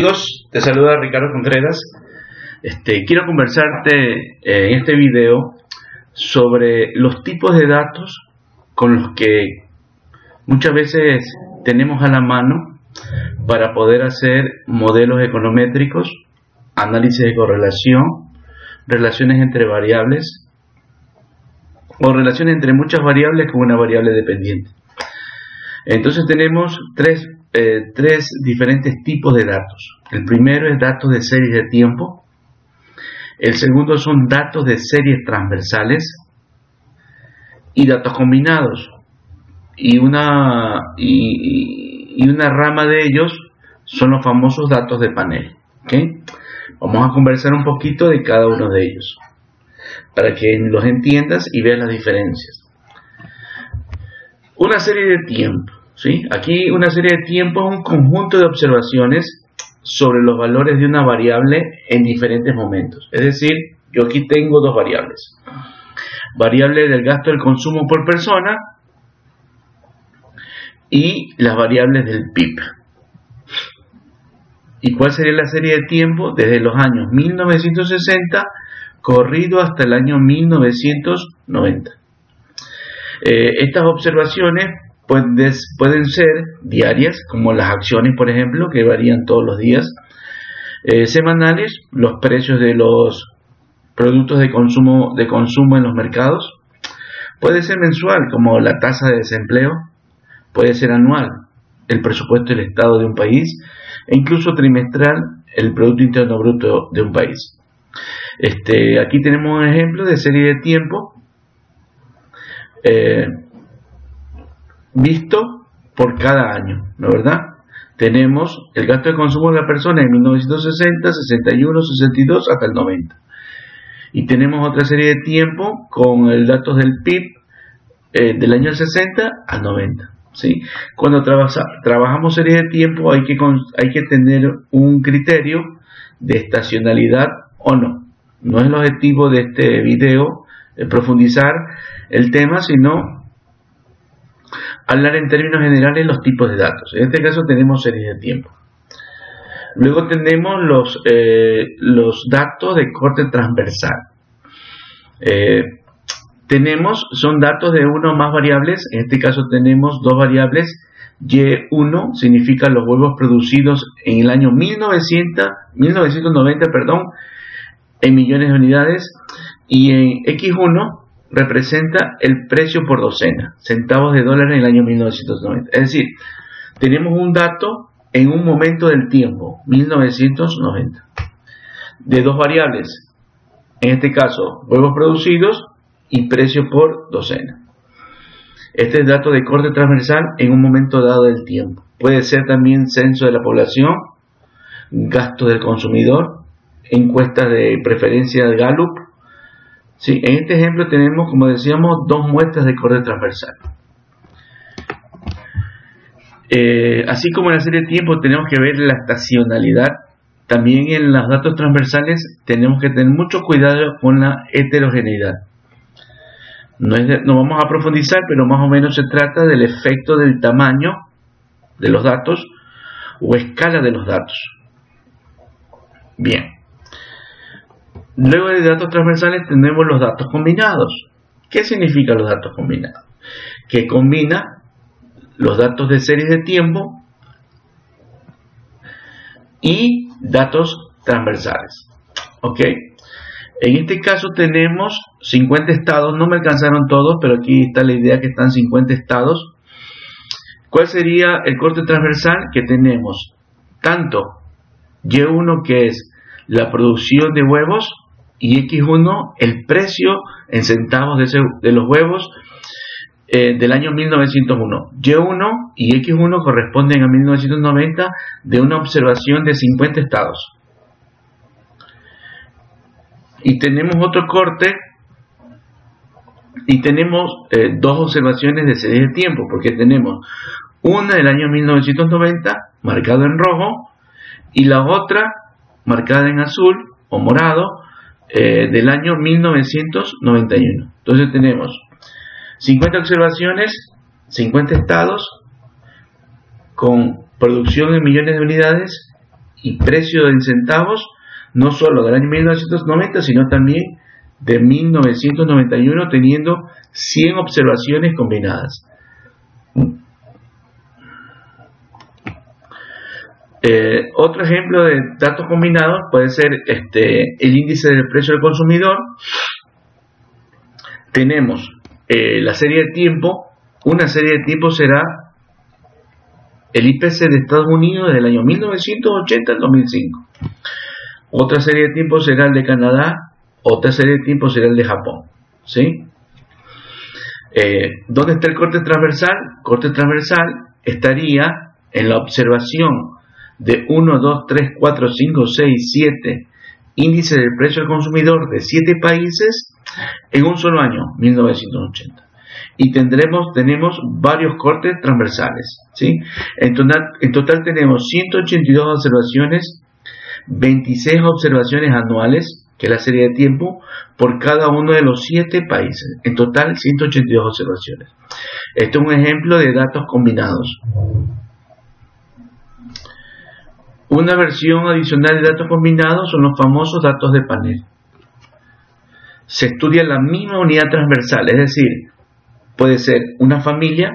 Amigos, te saluda Ricardo Contreras. Este, quiero conversarte eh, en este video sobre los tipos de datos con los que muchas veces tenemos a la mano para poder hacer modelos econométricos, análisis de correlación, relaciones entre variables o relaciones entre muchas variables con una variable dependiente. Entonces tenemos tres eh, tres diferentes tipos de datos. El primero es datos de series de tiempo. El segundo son datos de series transversales y datos combinados. Y una, y, una rama de ellos son los famosos datos de panel. Vamos a conversar un poquito de cada uno de ellos para que los entiendas y veas las diferencias. Una serie de tiempo. Aquí una serie de tiempo es un conjunto de observaciones sobre los valores de una variable en diferentes momentos. Es decir, yo aquí tengo dos variables. Variable del gasto del consumo por persona y las variables del PIB. ¿Y cuál sería la serie de tiempo? Desde los años 1960 corrido hasta el año 1990. Eh, estas observaciones pueden ser diarias, como las acciones, por ejemplo, que varían todos los días. Eh, semanales, los precios de los productos de consumo, de consumo en los mercados. Puede ser mensual, como la tasa de desempleo. Puede ser anual, el presupuesto del Estado de un país. E incluso trimestral, el Producto Interno Bruto de un país. Este, aquí tenemos un ejemplo de serie de tiempo. Eh, visto por cada año, ¿no verdad? Tenemos el gasto de consumo de la persona en 1960, 61, 62 hasta el 90. Y tenemos otra serie de tiempo con el datos del PIB eh, del año 60 al 90. ¿sí? Cuando trabajamos serie de tiempo hay que, hay que tener un criterio de estacionalidad o no. No es el objetivo de este video eh, profundizar el tema, sino hablar en términos generales los tipos de datos. En este caso tenemos series de tiempo. Luego tenemos los, eh, los datos de corte transversal. Eh, tenemos, son datos de uno o más variables, en este caso tenemos dos variables, Y1 significa los huevos producidos en el año 1900, 1990 perdón, en millones de unidades, y en X1 representa el precio por docena, centavos de dólar en el año 1990. Es decir, tenemos un dato en un momento del tiempo, 1990, de dos variables, en este caso, huevos producidos y precio por docena. Este es dato de corte transversal en un momento dado del tiempo. Puede ser también censo de la población, gasto del consumidor, encuesta de preferencia de Gallup, Sí, en este ejemplo tenemos, como decíamos, dos muestras de corte transversal. Eh, así como en la serie de tiempo tenemos que ver la estacionalidad, también en los datos transversales tenemos que tener mucho cuidado con la heterogeneidad. No, no vamos a profundizar, pero más o menos se trata del efecto del tamaño de los datos o escala de los datos. Bien. Luego de datos transversales tenemos los datos combinados. ¿Qué significan los datos combinados? Que combina los datos de series de tiempo y datos transversales. ¿Ok? En este caso tenemos 50 estados, no me alcanzaron todos, pero aquí está la idea que están 50 estados. ¿Cuál sería el corte transversal? Que tenemos tanto Y1 que es la producción de huevos y X1 el precio en centavos de, los huevos eh, del año 1901. Y1 y X1 corresponden a 1990 de una observación de 50 estados. Y tenemos otro corte y tenemos eh, dos observaciones de serie de tiempo, porque tenemos una del año 1990 marcada en rojo y la otra marcada en azul o morado eh, del año 1991. Entonces tenemos 50 observaciones, 50 estados con producción en millones de unidades y precio en centavos, no solo del año 1990, sino también de 1991, teniendo 100 observaciones combinadas. Eh, otro ejemplo de datos combinados puede ser este, el índice del precio del consumidor. Tenemos eh, la serie de tiempo. Una serie de tiempo será el IPC de Estados Unidos del año 1980 al 2005. Otra serie de tiempo será el de Canadá. Otra serie de tiempo será el de Japón. ¿sí? Eh, ¿Dónde está el corte transversal? Corte transversal estaría en la observación de 1, 2, 3, 4, 5, 6, 7 índice del precio del consumidor de 7 países en un solo año, 1980. Y tendremos, tenemos varios cortes transversales. ¿sí? En, total, en total tenemos 182 observaciones, 26 observaciones anuales, que es la serie de tiempo, por cada uno de los 7 países. En total, 182 observaciones. Este es un ejemplo de datos combinados. Una versión adicional de datos combinados son los famosos datos de panel. Se estudia la misma unidad transversal, es decir, puede ser una familia,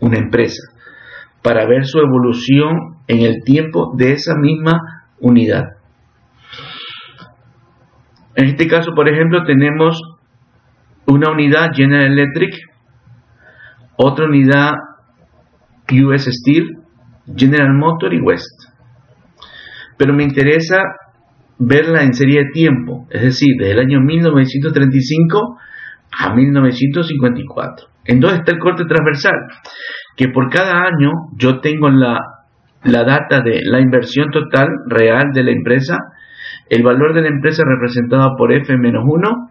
una empresa, para ver su evolución en el tiempo de esa misma unidad. En este caso, por ejemplo, tenemos una unidad General Electric, otra unidad US Steel, General Motor y West pero me interesa verla en serie de tiempo, es decir, desde el año 1935 a 1954. ¿En dónde está el corte transversal? Que por cada año yo tengo la, la data de la inversión total real de la empresa, el valor de la empresa representado por F-1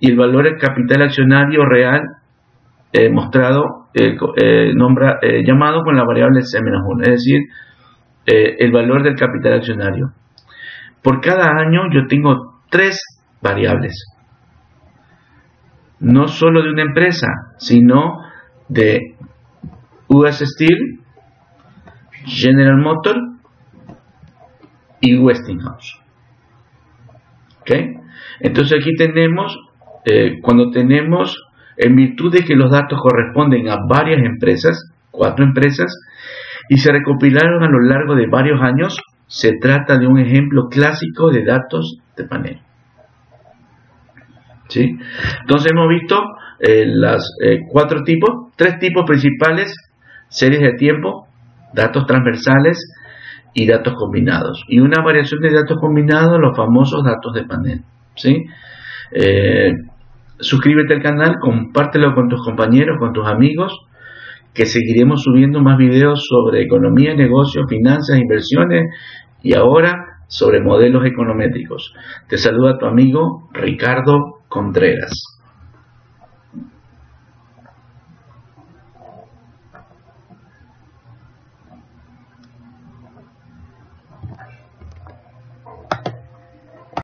y el valor del capital accionario real eh, mostrado, eh, eh, nombra, llamado con la variable C-1, es decir, eh, el valor del capital accionario. Por cada año yo tengo tres variables. No solo de una empresa, sino de US Steel, General Motor y Westinghouse. ¿Ok? Entonces aquí tenemos, eh, cuando tenemos, en virtud de que los datos corresponden a varias empresas, cuatro empresas, y se recopilaron a lo largo de varios años, se trata de un ejemplo clásico de datos de panel. ¿Sí? Entonces hemos visto eh, las eh, cuatro tipos, tres tipos principales, series de tiempo, datos transversales y datos combinados. Y una variación de datos combinados, los famosos datos de panel. ¿sí? Eh, suscríbete al canal, compártelo con tus compañeros, con tus amigos que seguiremos subiendo más videos sobre economía, negocios, finanzas, inversiones y ahora sobre modelos econométricos. Te saluda tu amigo Ricardo Contreras.